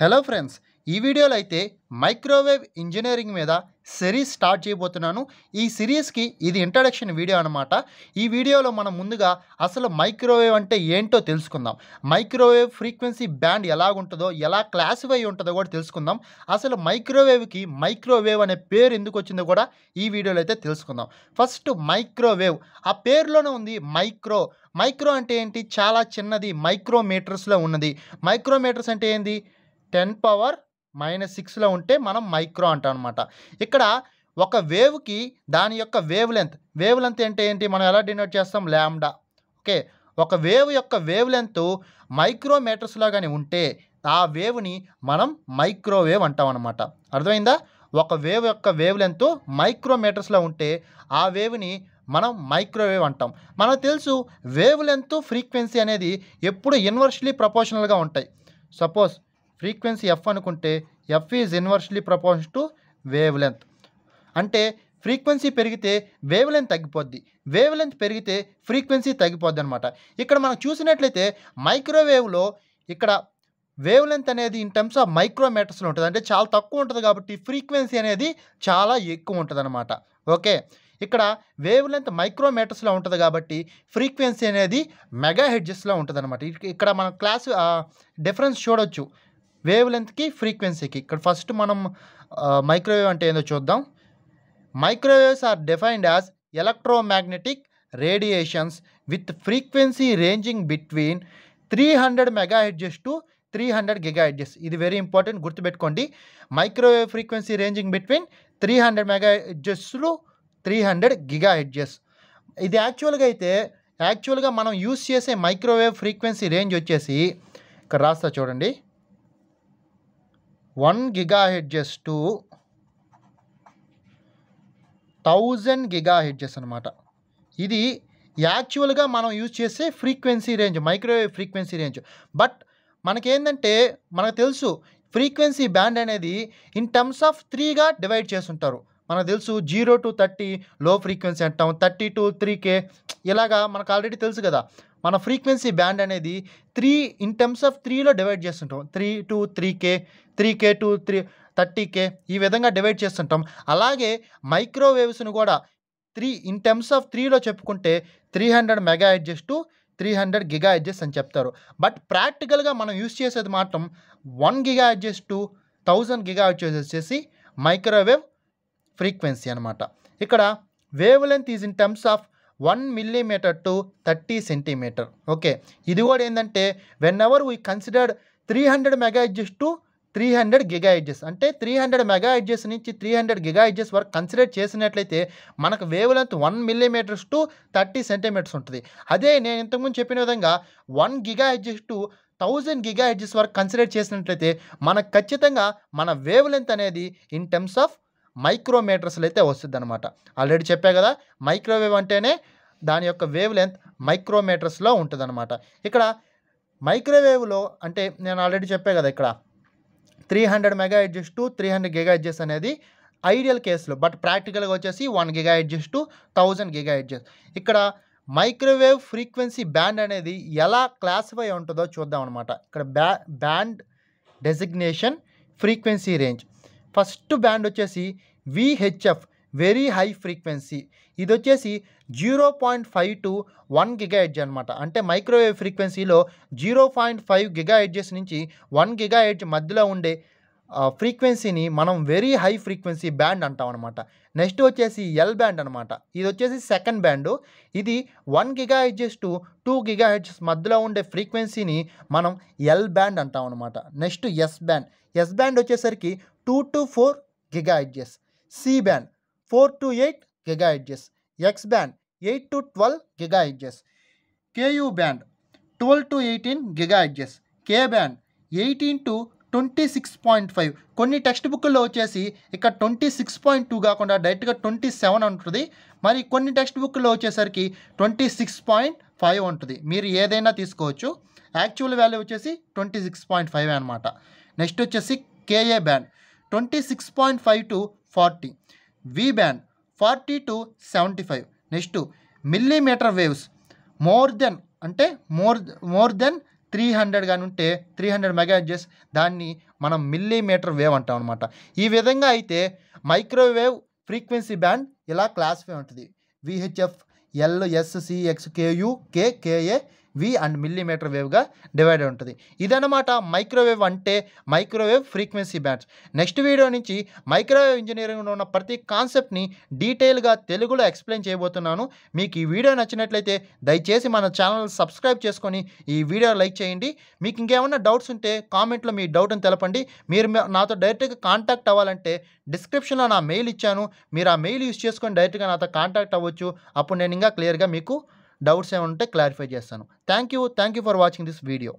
Hello friends ఈ వీడియోలో అయితే మైక్రోవేవ్ ఇంజనీరింగ్ మీద సిరీస్ స్టార్ట్ చేయబోతున్నాను. ఈ సిరీస్కి ఇది ఇంట్రడక్షన్ వీడియో అనమాట ఈ వీడియోలో మనం ముందుగా అసలు మైక్రోవేవ్ అంటే ఏంటో తెలుసుకుందాం. మైక్రోవేవ్ ఫ్రీక్వెన్సీ బ్యాండ్ ఎలాగుంటుందో ఎలా క్లాసిఫై ఉంటుందో కూడా తెలుసుకుందాం. అసలు మైక్రోవేవ్కి మైక్రోవేవ్ అనే పేరు ఎందుకు వచ్చిందో కూడా ఈ వీడియోలో అయితే తెలుసుకుందాం. ఫస్ట్ మైక్రోవేవ్ ఆ పేరులోనే ఉంది మైక్రో. మైక్రో అంటే ఏంటి? చాలా చిన్నది మైక్రోమీటర్స్లో ఉన్నది. మైక్రోమీటర్స్ అంటే ఏంది? టెన్ పవర్ మైనస్ సిక్స్లో ఉంటే మనం మైక్రో అంటాం అనమాట ఇక్కడ ఒక వేవ్కి దాని యొక్క వేవ్ లెంత్ వేవ్ లెంత్ అంటే ఏంటి? మనం ఎలా డినోట్ చేస్తాం? ల్యాండా ఓకే? ఒక వేవ్ యొక్క వేవ్ లెంత్ మైక్రోమీటర్స్లో కానీ ఉంటే ఆ వేవ్ని మనం మైక్రోవేవ్ అంటాం అనమాట అర్థమైందా? ఒక వేవ్ యొక్క వేవ్ లెంత్ మైక్రోమీటర్స్లో ఉంటే ఆ వేవ్ని మనం మైక్రోవేవ్ అంటాం. మనకు తెలుసు వేవ్ లెంత్ ఫ్రీక్వెన్సీ అనేది ఎప్పుడు ఇన్వర్స్లీ ప్రపోర్షనల్గా ఉంటాయి. సపోజ్ ఫ్రీక్వెన్సీ ఎఫ్ అనుకుంటే F is inversely proportion to wave length అంటే ఫ్రీక్వెన్సీ పెరిగితే వేవ్ లెంత్ తగ్గిపోద్ది. వేవ్ లెంత్ పెరిగితే ఫ్రీక్వెన్సీ తగ్గిపోద్ది అనమాట ఇక్కడ మనం చూసినట్లయితే మైక్రోవేవ్లో ఇక్కడ వేవ్ లెంత్ అనేది ఇన్ టర్మ్స్ ఆఫ్ మైక్రోమీటర్స్లో ఉంటుంది. అంటే చాలా తక్కువ ఉంటుంది కాబట్టి ఫ్రీక్వెన్సీ అనేది చాలా ఎక్కువ ఉంటుంది అనమాట ఓకే? ఇక్కడ వేవ్ లెంత్ మైక్రోమీటర్స్లో ఉంటుంది కాబట్టి ఫ్రీక్వెన్సీ అనేది మెగా హెడ్జెస్లో ఉంటుంది అనమాట ఇక్కడ మనం క్లాస్ డిఫరెన్స్ చూడొచ్చు. వేవ్ లెంత్కి ఫ్రీక్వెన్సీకి. ఇక్కడ ఫస్ట్ మనం మైక్రోవేవ్ అంటే ఏందో చూద్దాం. Microwaves are defined as electromagnetic radiations with frequency ranging between three hundred megahertz to three hundred gigahertz ఇది వెరీ ఇంపార్టెంట్ గుర్తుపెట్టుకోండి. Microwave frequency ranging between three hundred mega హెడ్జెస్లు three hundred gigahertz ఇది యాక్చువల్గా అయితే యాక్చువల్గా మనం యూస్ చేసే microwave frequency range వచ్చేసి ఇక్కడ రాస్తా చూడండి. One gigahertz to thousand gigahertz అనమాట ఇది యాక్చువల్గా మనం యూజ్ చేసే frequency range microwave frequency range. But మనకేంటంటే మనకు తెలుసు ఫ్రీక్వెన్సీ బ్యాండ్ అనేది ఇన్ టర్మ్స్ ఆఫ్ త్రీగా డివైడ్ చేస్తుంటారు. మనకు తెలుసు జీరో టు థర్టీ లో ఫ్రీక్వెన్సీ అంటాం థర్టీ టు త్రీ కే ఇలాగా మనకు ఆల్రెడీ తెలుసు కదా. మన ఫ్రీక్వెన్సీ బ్యాండ్ అనేది త్రీ ఇన్ టర్మ్స్ ఆఫ్ త్రీలో డివైడ్ చేస్తుంటాం. Three to three K three K to three thirty K ఈ విధంగా డివైడ్ చేస్తుంటాం. అలాగే మైక్రోవేవ్స్ను కూడా త్రీ ఇన్ టర్మ్స్ ఆఫ్ త్రీలో చెప్పుకుంటే three hundred megahertz to three hundred gigahertz అని చెప్తారు. బట్ ప్రాక్టికల్గా మనం యూస్ చేసేది మాత్రం one gigahertz to thousand gigahertz వచ్చేసి మైక్రోవేవ్ ఫ్రీక్వెన్సీ అనమాట ఇక్కడ wave length is in terms of one millimetre to thirty centimetre. Okay. ఇది కూడా ఏంటంటే whenever we considered three hundred megahertz to three hundred gigahertz అంటే త్రీ హండ్రెడ్ మెగా ఎడ్జెస్ నుంచి three hundred giga edges వరకు consider చేసినట్లయితే మనకు wave length one millimetres to thirty centimetres ఉంటుంది. అదే నేను ఇంతకుముందు చెప్పిన విధంగా one gigahertz to thousand gigahertz వరకు కన్సిడర్ చేసినట్లయితే మనకు ఖచ్చితంగా మన వేవ్ లెంత్ అనేది ఇన్ టర్మ్స్ ఆఫ్ మైక్రోమీటర్స్లో అయితే వస్తుంది అనమాట ఆల్రెడీ చెప్పా కదా మైక్రోవేవ్ అంటేనే దాని యొక్క వేవ్ లెంత్ మైక్రోమీటర్స్లో ఉంటుందన్నమాట. ఇక్కడ మైక్రోవేవ్లో అంటే నేను ఆల్రెడీ చెప్పా కదా ఇక్కడ three hundred megahertz to three hundred gigahertz అనేది ఐడియల్ కేసులో బట్ ప్రాక్టికల్గా వచ్చేసి one gigahertz to thousand gigahertz ఇక్కడ మైక్రోవేవ్ ఫ్రీక్వెన్సీ బ్యాండ్ అనేది ఎలా క్లాసిఫై ఉంటుందో చూద్దాం అనమాట ఇక్కడ బ్యా band designation frequency range. First band వచ్చేసి విహెచ్ఎఫ్ వెరీ హై ఫ్రీక్వెన్సీ ఇది వచ్చేసి zero point five to one gigahertz అనమాట అంటే మైక్రోవేవ్ ఫ్రీక్వెన్సీలో zero point five gigahertz నుంచి వన్ గిగా ఎడ్జ్ మధ్యలో ఉండే ఫ్రీక్వెన్సీని మనం వెరీ హై ఫ్రీక్వెన్సీ బ్యాండ్ అంటాం అనమాట నెక్స్ట్ వచ్చేసి ఎల్ బ్యాండ్ అనమాట ఇది వచ్చేసి సెకండ్ బ్యాండ్. ఇది one gigahertz to two gigahertz మధ్యలో ఉండే ఫ్రీక్వెన్సీని మనం ఎల్ బ్యాండ్ అంటాం అనమాట next S band. S band వచ్చేసరికి two to four gigahertz C band four to eight gigahertz X band eight to twelve gigahertz Ku band twelve to eighteen gigahertz K band eighteen to twenty six point five కొన్ని text బుక్లో వచ్చేసి ఇక్కడ twenty six point two కాకుండా డైరెక్ట్గా twenty seven ఉంటుంది. మరి కొన్ని text బుక్లో వచ్చేసరికి ట్వంటీ సిక్స్ పాయింట్ ఫైవ్ ఉంటుంది. మీరు ఏదైనా తీసుకోవచ్చు. యాక్చువల్ వాల్యూ వచ్చేసి ట్వంటీ సిక్స్ పాయింట్ ఫైవ్ అనమాట. నెక్స్ట్ వచ్చేసి Ka band twenty six point five to forty. V band forty to seventy five. Next millimetre waves. More than అంటే more more than three hundred కానీ ఉంటే three hundred మెగాజెస్ దాన్ని మనం millimetre wave అంటాం అనమాట ఈ విధంగా అయితే మైక్రోవేవ్ ఫ్రీక్వెన్సీ బ్యాండ్ ఇలా క్లాసిఫై ఉంటుంది? VHF L S Ku K Ka V and millimetre వేవ్గా divide ఉంటుంది. ఇదనమాట మైక్రోవేవ్ అంటే microwave frequency bands next video నుంచి మైక్రోవేవ్ ఇంజనీరింగ్లో ఉన్న ప్రతి కాన్సెప్ట్ని డీటెయిల్గా తెలుగులో ఎక్స్ప్లెయిన్ చేయబోతున్నాను. మీకు ఈ వీడియో నచ్చినట్లయితే దయచేసి మన ఛానల్ సబ్స్క్రైబ్ చేసుకొని ఈ వీడియో లైక్ చేయండి. మీకు ఇంకేమైనా డౌట్స్ ఉంటే కామెంట్లో మీ డౌట్ని తెలపండి. మీరు నాతో డైరెక్ట్గా కాంటాక్ట్ అవ్వాలంటే డిస్క్రిప్షన్లో నా మెయిల్ ఇచ్చాను. మీరు ఆ మెయిల్ యూస్ చేసుకొని డైరెక్ట్గా నాతో కాంటాక్ట్ అవ్వచ్చు. అప్పుడు నేను ఇంకా క్లియర్గా మీకు డౌట్స్ ఏమంటే ఉంటే క్లారిఫై చేస్తాను. Thank you thank you for watching this video.